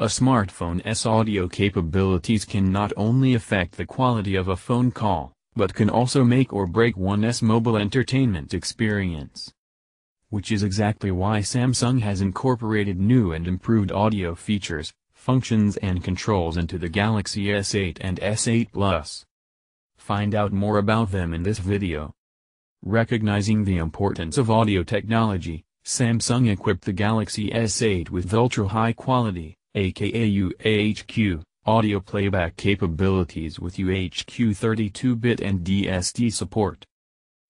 A smartphone's audio capabilities can not only affect the quality of a phone call, but can also make or break one's mobile entertainment experience. Which is exactly why Samsung has incorporated new and improved audio features, functions and controls into the Galaxy S8 and S8 Plus. Find out more about them in this video. Recognizing the importance of audio technology, Samsung equipped the Galaxy S8 with ultra-high quality, aka UHQ, audio playback capabilities with UHQ 32-bit and DSD support.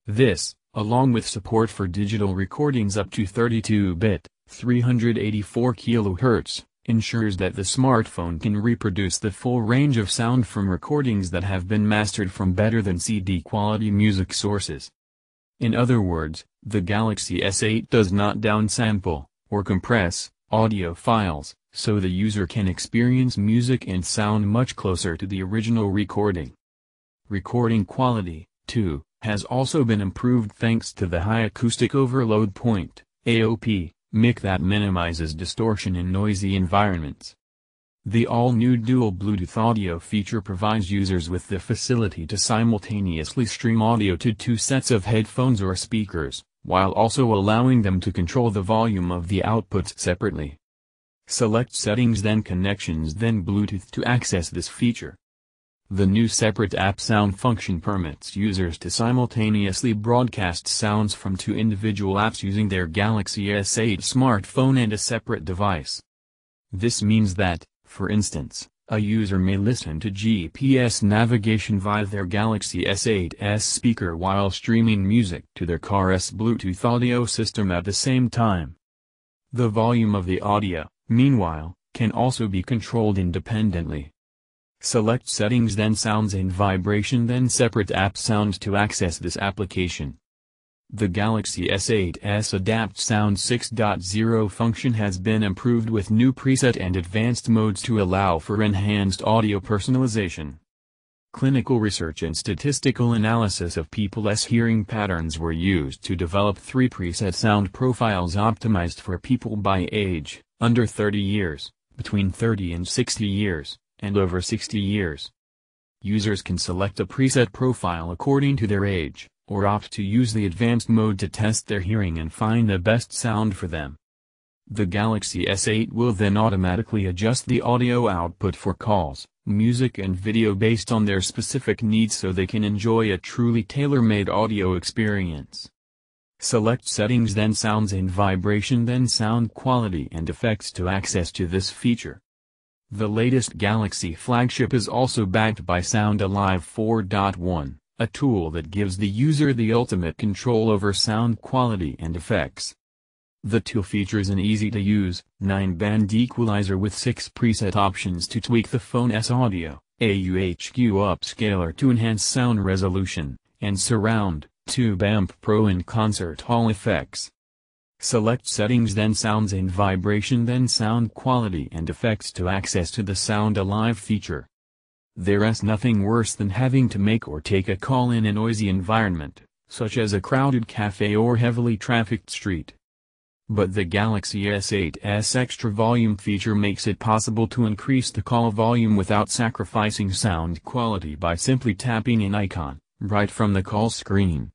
This, along with support for digital recordings up to 32-bit, 384 kHz, ensures that the smartphone can reproduce the full range of sound from recordings that have been mastered from better than CD quality music sources. In other words, the Galaxy S8 does not downsample, or compress, audio files, so the user can experience music and sound much closer to the original recording. Recording quality, too, has also been improved thanks to the High Acoustic Overload Point, AOP, mic that minimizes distortion in noisy environments. The all-new dual Bluetooth audio feature provides users with the facility to simultaneously stream audio to two sets of headphones or speakers, while also allowing them to control the volume of the outputs separately. Select Settings then Connections then Bluetooth to access this feature. The new separate app sound function permits users to simultaneously broadcast sounds from two individual apps using their Galaxy S8 smartphone and a separate device. This means that, for instance, a user may listen to GPS navigation via their Galaxy S8's speaker while streaming music to their car's Bluetooth audio system at the same time. The volume of the audio, meanwhile, can also be controlled independently. Select Settings then Sounds and Vibration then Separate App Sounds to access this application. The Galaxy S8's Adapt Sound 6.0 function has been improved with new preset and advanced modes to allow for enhanced audio personalization. Clinical research and statistical analysis of people's hearing patterns were used to develop three preset sound profiles optimized for people by age, under 30 years, between 30 and 60 years, and over 60 years. Users can select a preset profile according to their age, or opt to use the advanced mode to test their hearing and find the best sound for them. The Galaxy S8 will then automatically adjust the audio output for calls, music and video based on their specific needs so they can enjoy a truly tailor-made audio experience. Select Settings then Sounds and Vibration then Sound Quality and Effects to access to this feature. The latest Galaxy flagship is also backed by Sound Alive 4.1, a tool that gives the user the ultimate control over sound quality and effects. The tool features an easy-to-use, 9-band equalizer with 6 preset options to tweak the phone's audio, a UHQ upscaler to enhance sound resolution, and surround, Tube Amp Pro and Concert Hall effects. Select Settings then Sounds and Vibration then Sound Quality and Effects to access to the Sound Alive feature. There's nothing worse than having to make or take a call in a noisy environment, such as a crowded cafe or heavily trafficked street. But the Galaxy S8's extra volume feature makes it possible to increase the call volume without sacrificing sound quality by simply tapping an icon, right from the call screen.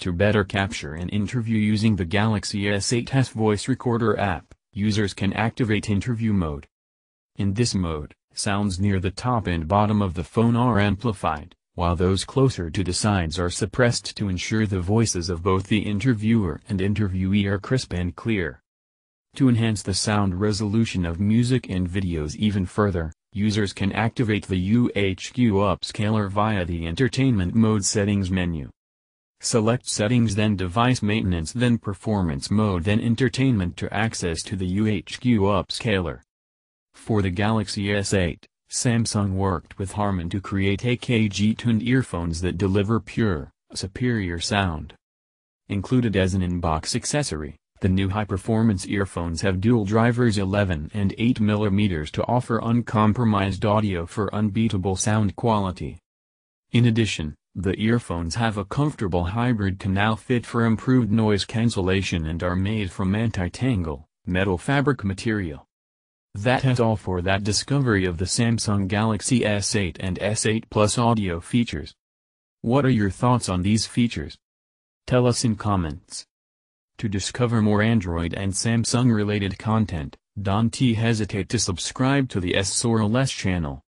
To better capture an interview using the Galaxy S8's voice recorder app, users can activate interview mode. In this mode, sounds near the top and bottom of the phone are amplified, while those closer to the sides are suppressed to ensure the voices of both the interviewer and interviewee are crisp and clear. To enhance the sound resolution of music and videos even further, users can activate the UHQ upscaler via the Entertainment Mode settings menu. Select Settings then Device Maintenance then Performance Mode then Entertainment to access to the UHQ upscaler. For the Galaxy S8, Samsung worked with Harman to create AKG-tuned earphones that deliver pure, superior sound. Included as an in-box accessory, the new high-performance earphones have dual drivers 11 and 8 mm to offer uncompromised audio for unbeatable sound quality. In addition, the earphones have a comfortable hybrid canal fit for improved noise cancellation and are made from anti-tangle, metal fabric material. That has all for that discovery of the Samsung Galaxy S8 and S8 Plus audio features. What are your thoughts on these features? Tell us in comments. To discover more Android and Samsung related content, don't hesitate to subscribe to the S channel.